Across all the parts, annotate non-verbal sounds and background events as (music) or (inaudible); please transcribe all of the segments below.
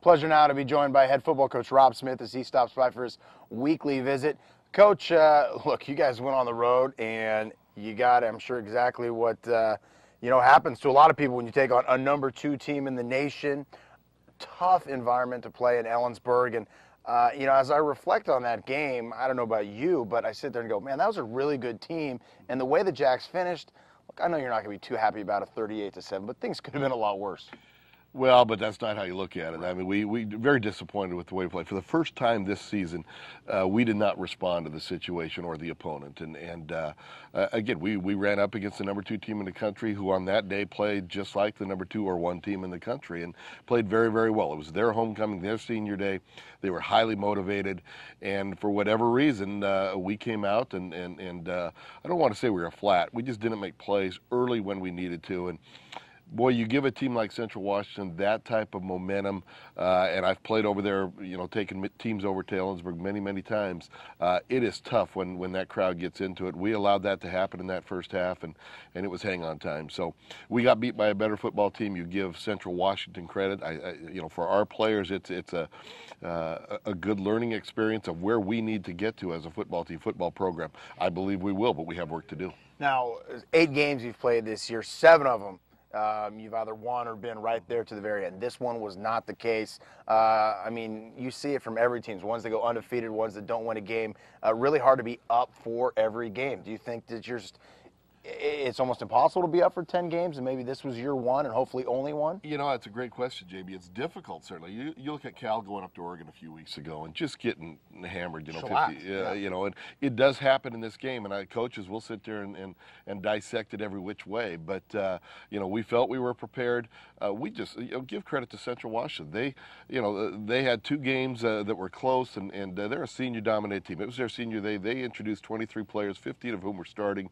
Pleasure now to be joined by head football coach Rob Smith as he stops by for his weekly visit. Coach, uh, (laughs) look, you guys went on the road and you got, I'm sure, exactly what uh, you know happens to a lot of people when you take on a number two team in the nation. Tough environment to play in Ellensburg, and uh, you know, as I reflect on that game, I don't know about you, but I sit there and go, man, that was a really good team, and the way the Jacks finished. Look, I know you're not going to be too happy about a 38 to seven, but things could have been a lot worse. Well, but that's not how you look at it. I mean, we we very disappointed with the way we played. For the first time this season, uh, we did not respond to the situation or the opponent. And and uh, uh, again, we we ran up against the number two team in the country, who on that day played just like the number two or one team in the country, and played very very well. It was their homecoming, their senior day. They were highly motivated, and for whatever reason, uh, we came out and and and uh, I don't want to say we were flat. We just didn't make plays early when we needed to, and boy, you give a team like Central Washington that type of momentum, uh, and I've played over there, you know, taking teams over to Ellensburg many, many times. Uh, it is tough when, when that crowd gets into it. We allowed that to happen in that first half, and, and it was hang on time. So we got beat by a better football team. You give Central Washington credit. I, I you know, for our players, it's it's a uh, a good learning experience of where we need to get to as a football team, football program. I believe we will, but we have work to do. Now, eight games you've played this year, seven of them um, you've either won or been right there to the very end. This one was not the case. Uh, I mean, you see it from every team. Ones that go undefeated, ones that don't win a game. Uh, really hard to be up for every game. Do you think that you're just it's almost impossible to be up for 10 games and maybe this was your one and hopefully only one? You know, that's a great question, JB. It's difficult, certainly. You, you look at Cal going up to Oregon a few weeks ago and just getting hammered, you know, 50, uh, yeah. you know, and it does happen in this game. And I, coaches will sit there and, and, and dissect it every which way. But, uh, you know, we felt we were prepared. Uh, we just you know, give credit to Central Washington. They, you know, they had two games uh, that were close and, and uh, they're a senior dominated team. It was their senior. They, they introduced 23 players, 15 of whom were starting.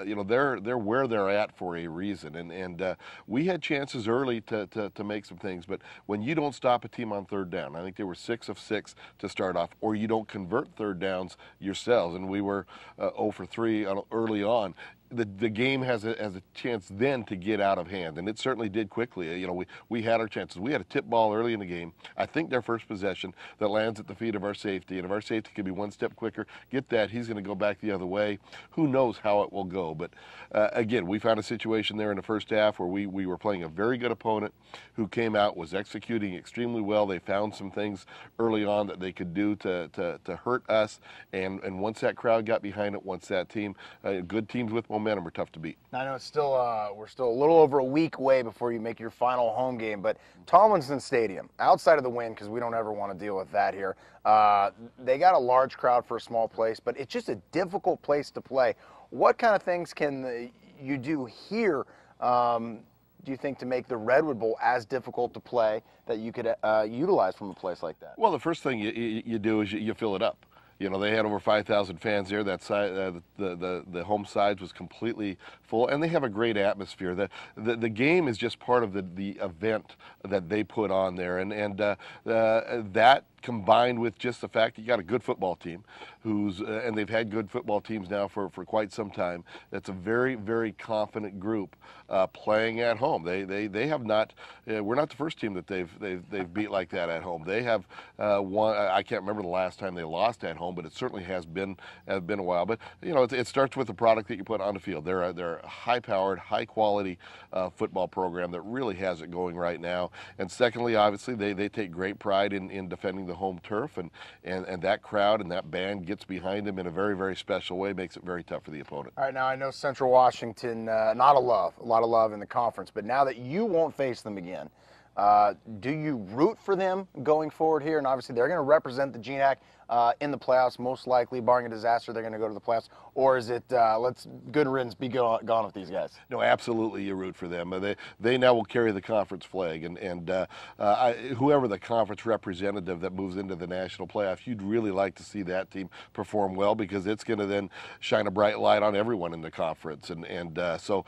Uh, you know, they're they're where they're at for a reason. And and uh, we had chances early to, to, to make some things, but when you don't stop a team on third down, I think they were six of six to start off, or you don't convert third downs yourselves, and we were uh, 0 for 3 early on the, the game has a, has a chance then to get out of hand, and it certainly did quickly. You know, we, we had our chances. We had a tip ball early in the game. I think their first possession that lands at the feet of our safety, and if our safety could be one step quicker, get that, he's going to go back the other way. Who knows how it will go? But uh, again, we found a situation there in the first half where we, we were playing a very good opponent who came out, was executing extremely well. They found some things early on that they could do to, to, to hurt us, and, and once that crowd got behind it, once that team, uh, good teams with momentum, momentum are tough to beat. I know it's still uh, we're still a little over a week away before you make your final home game, but Tomlinson Stadium, outside of the win, because we don't ever want to deal with that here. Uh, they got a large crowd for a small place, but it's just a difficult place to play. What kind of things can you do here? Um, do you think to make the Redwood Bowl as difficult to play that you could uh, utilize from a place like that? Well, the first thing you, you, you do is you, you fill it up. You know, they had over 5,000 fans there. That side, uh, the, the the home sides was completely full, and they have a great atmosphere. The the, the game is just part of the, the event that they put on there, and and uh, uh, that combined with just the fact that you got a good football team who's uh, and they've had good football teams now for, for quite some time. That's a very very confident group uh, playing at home. They they, they have not uh, we're not the first team that they've they've, they've beat like that at home. They have uh, one I can't remember the last time they lost at home but it certainly has been has been a while. But you know it, it starts with the product that you put on the field. They're a, they're a high powered high quality uh, football program that really has it going right now. And secondly obviously they, they take great pride in, in defending the home turf, and, and, and that crowd and that band gets behind him in a very, very special way, makes it very tough for the opponent. All right, now I know Central Washington, uh, not a love, a lot of love in the conference, but now that you won't face them again, uh, do you root for them going forward here? And obviously, they're going to represent the GNAC uh, in the playoffs, most likely, barring a disaster, they're going to go to the playoffs. Or is it uh, let's good riddance be gone, gone with these guys? No, absolutely, you root for them. They they now will carry the conference flag, and and uh, uh, I, whoever the conference representative that moves into the national playoffs, you'd really like to see that team perform well because it's going to then shine a bright light on everyone in the conference. And and uh, so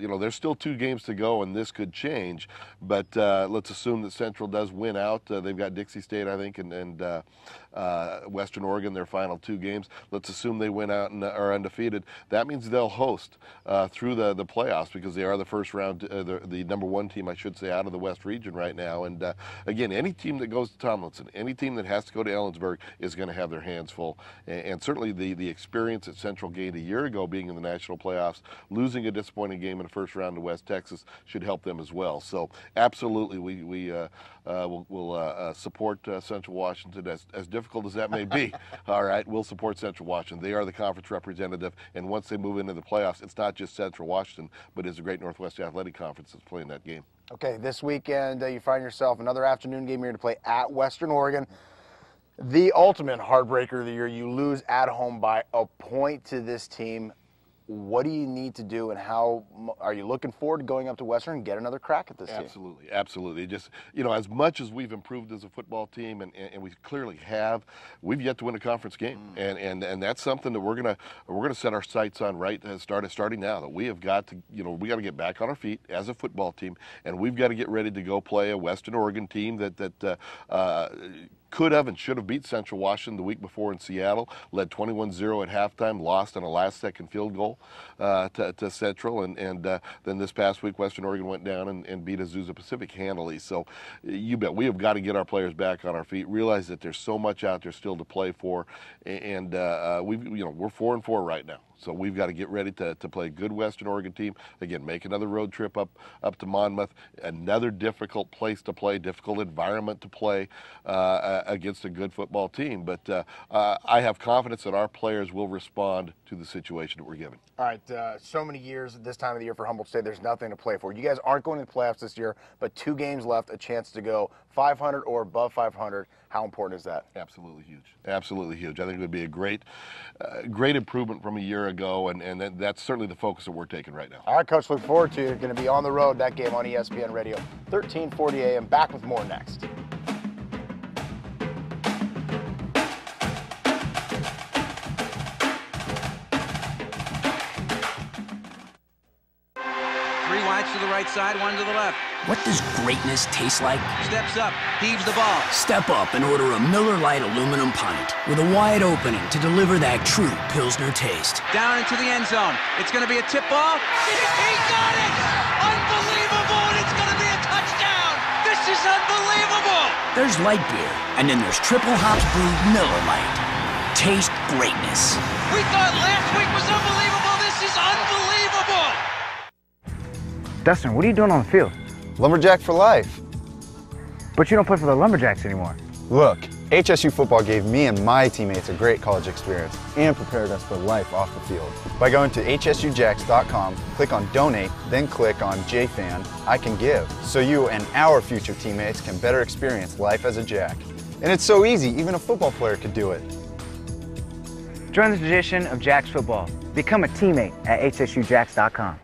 you know, there's still two games to go, and this could change. But let's assume that Central does win out. they've got Dixie State, I think, and and uh, Western Oregon their final two games. Let's assume they win out and are undefeated. That means they'll host uh, through the, the playoffs because they are the first round, uh, the, the, number one team, I should say, out of the West region right now. And uh, again, any team that goes to Tomlinson, any team that has to go to Ellensburg is going to have their hands full. And, and, certainly the, the experience that Central gained a year ago being in the national playoffs, losing a disappointing game in the first round to West Texas should help them as well. So absolutely, we, we uh, uh, will we'll, support Central Washington as, as difficult as that may be. (laughs) All right, we'll support Central Washington. They are the conference representative, and once they move into the playoffs, it's not just Central Washington, but it's the Great Northwest Athletic Conference that's playing that game. Okay, this weekend uh, you find yourself another afternoon game here to play at Western Oregon. The ultimate heartbreaker of the year. You lose at home by a point to this team what do you need to do and how are you looking forward to going up to Western and get another crack at this absolutely, team? Absolutely, Just, you know, as much as we've improved as a football team and, and, and we clearly have, we've yet to win a conference game. Mm. And, and and that's something that we're going to we're going to set our sights on right uh, start, starting now that we have got to, you know, we got to get back on our feet as a football team and we've got to get ready to go play a Western Oregon team that that uh, uh, could have and should have beat Central Washington the week before in Seattle, led 21-0 at halftime, lost on a last-second field goal uh, to, to, Central, and, and uh, then this past week Western Oregon went down and, and, beat Azusa Pacific handily. So you bet we have got to get our players back on our feet, realize that there's so much out there still to play for, and uh, uh we you know we're four and four right now. So we've got to get ready to, to play a good Western Oregon team. Again, make another road trip up up to Monmouth. Another difficult place to play, difficult environment to play uh, against a good football team. But uh, uh, I have confidence that our players will respond to the situation that we're given. All right, uh, so many years at this time of the year for Humboldt State, there's nothing to play for. You guys aren't going to the playoffs this year, but two games left, a chance to go 500 or above 500. How important is that? Absolutely huge. Absolutely huge. I think it would be a great, uh, great improvement from a year ago, and, and that's certainly the focus that we're taking right now. All right, Coach, look forward to it. Going to be on the road that game on ESPN Radio, 1340 a.m. Back with more next. Three wides to the right side, one to the left. What does greatness taste like? Steps up, heaves the ball. Step up and order a Miller Lite aluminum pint with a wide opening to deliver that true Pilsner taste. Down into the end zone. It's going to be a tip ball. He got it! Unbelievable! And it's going to be a touchdown! This is unbelievable! There's light beer, and then there's triple hops brewed Miller Lite. Taste greatness. We thought last week was unbelievable. This is unbelievable! Dustin, what are you doing on the field? Lumberjack for life. But you don't play for the Lumberjacks anymore. Look, HSU football gave me and my teammates a great college experience and prepared us for life off the field. By going to hsujacks.com, click on donate, then click on JFan, I can give, so you and our future teammates can better experience life as a Jack. And it's so easy, even a football player could do it. Join the tradition of Jacks football. Become a teammate at hsujacks.com.